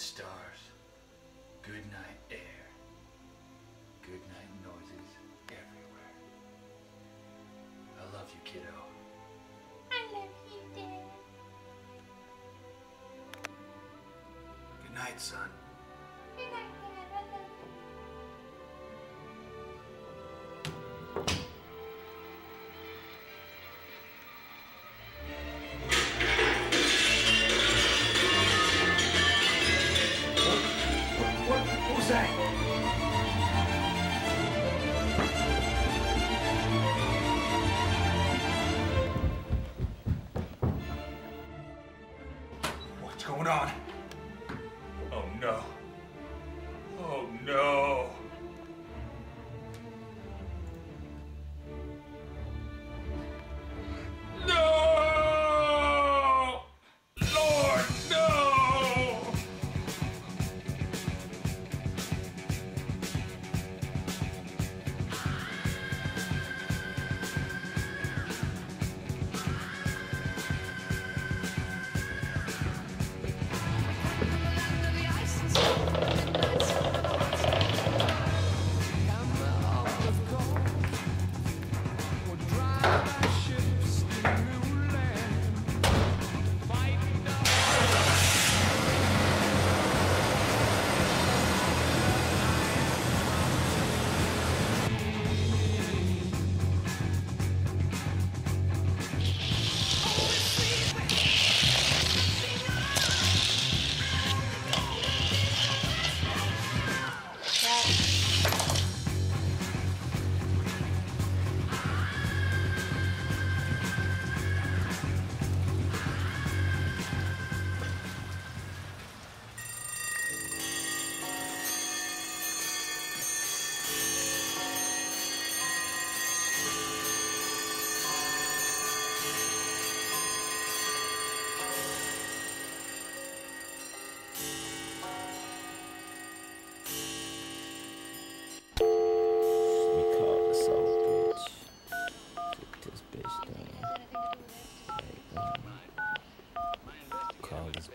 stars. Good night air. Good night noises everywhere. I love you, kiddo. I love you, Dad. Good night, son. Going on? Oh no. Oh no.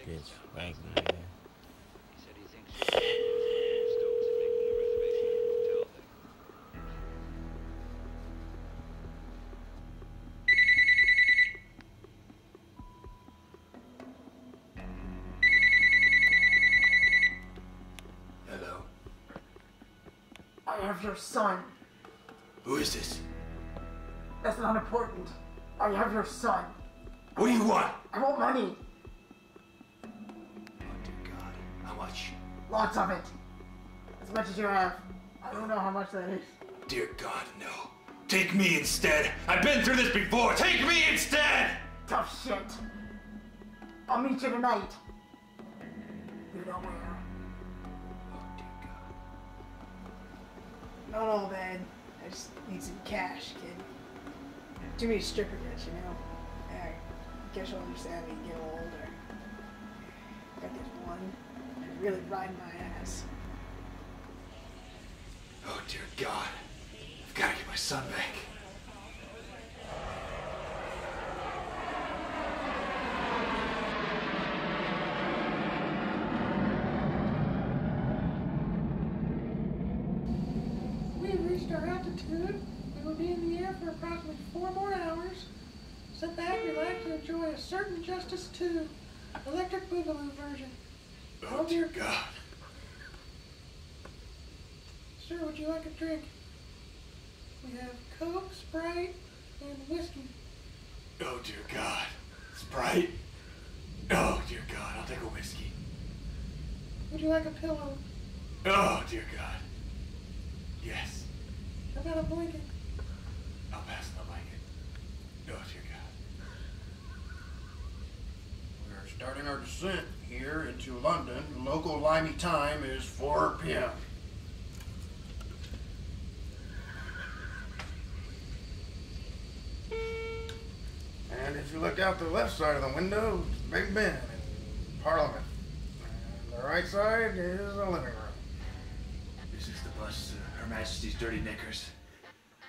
Call this bitch right now. Hello. I have your son. Who is this? That's not important. I have your son. What do you want? I want money. Lots of it. As much as you have. I don't know how much that is. Dear God, no. Take me instead. I've been through this before. Take me instead! Tough shit. I'll meet you tonight. You know where. Oh dear God. Not all bad. I just need some cash, kid. Too many stripper gets, you know. Yeah, I guess you'll understand when you get older. Got this one really riding my ass. Oh dear God. I've got to get my son back. We have reached our altitude. We will be in the air for approximately four more hours. Sit back, relax, and enjoy a certain Justice 2 electric boogaloo version. Oh dear God. Sir, would you like a drink? We have Coke, Sprite, and whiskey. Oh dear God. Sprite. Oh dear God. I'll take a whiskey. Would you like a pillow? Oh dear God. Yes. How about a blanket? I'll pass on the blanket. Oh dear God. We're starting our descent here into London. Local limey time is 4 p.m. And if you look out the left side of the window, Big Ben in Parliament. And the right side is the living room. This is the bus to Her Majesty's Dirty Knickers.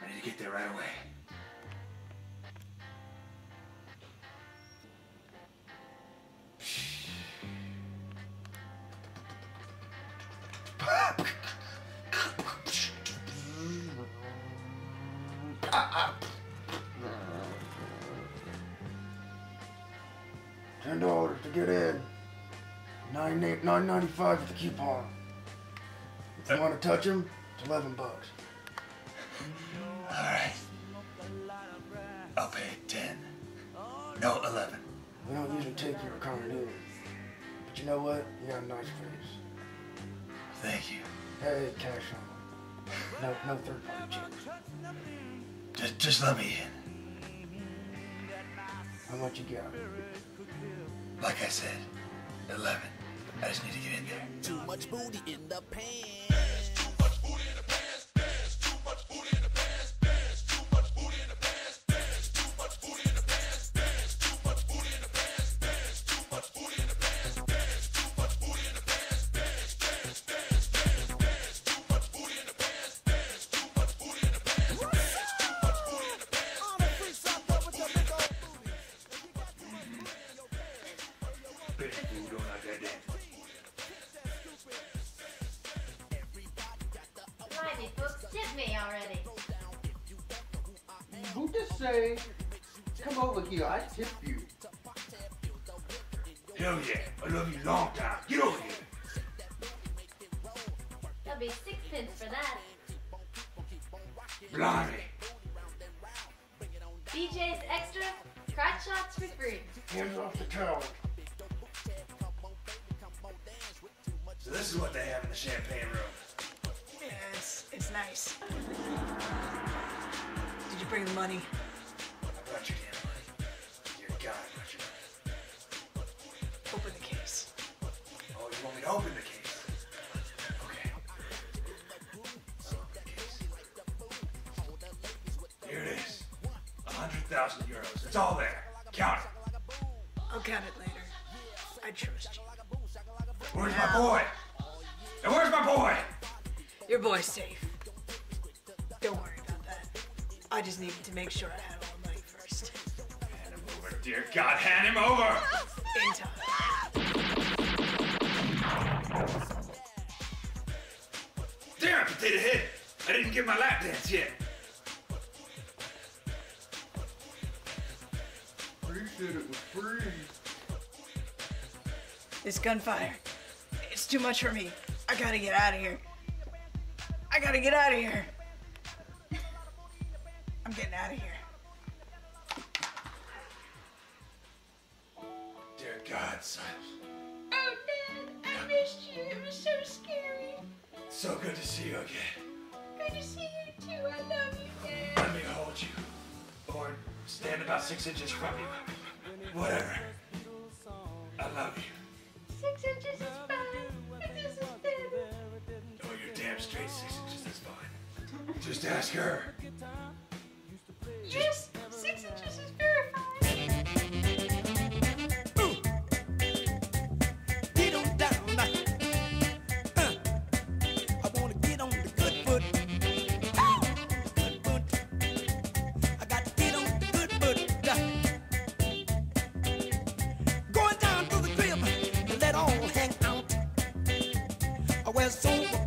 I need to get there right away. Ten dollars to get in. Nine eight nine ninety five with the coupon. If you want to touch him, it's eleven bucks. Alright. I'll pay 10. No, 11. We don't usually take your account in. But you know what? You got a nice face. Thank you. Hey, cash on. No, no third party checks. Just, just let me in. How much you got? Like I said, 11. I just need to get in there. Too much booty in the pants. Who say, come over here, I tip you. Hell yeah. I love you long time. Get over here. That'll be sixpence for that. Blimey. BJ's Extra, crotch shots for free. Hands off the towel. So this is what they have in the champagne room. Yeah, it's, it's nice. Did you bring the money? Open the case? Okay. Open the case. Here it is. Hundred thousand euros. It's all there. Count it. I'll count it later. I trust you. Where's my boy? And where's my boy? Your boy's safe. Don't worry about that. I just needed to make sure I had all the money first. Hand him over, dear God, hand him over! In time. Damn, potato head! I didn't get my lap dance yet. Free said it was free. This gunfire. It's too much for me. I gotta get out of here. I gotta get out of here. I'm getting out of here. Dear God, son. Oh, Dad, I missed you. It was so scary. So good to see you again. Good to see you too. I love you, Dad. Let me hold you. Or stand about six inches from you. Whatever. I love you. Six inches is fine. This is better. Oh, you're damn straight six inches is fine. Just ask her. Yes, we're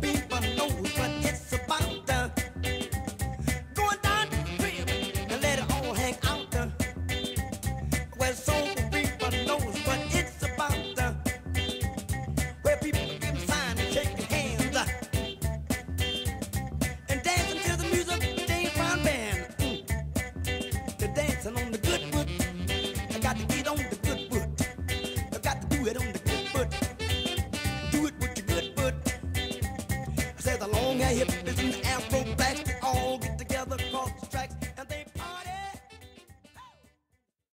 be.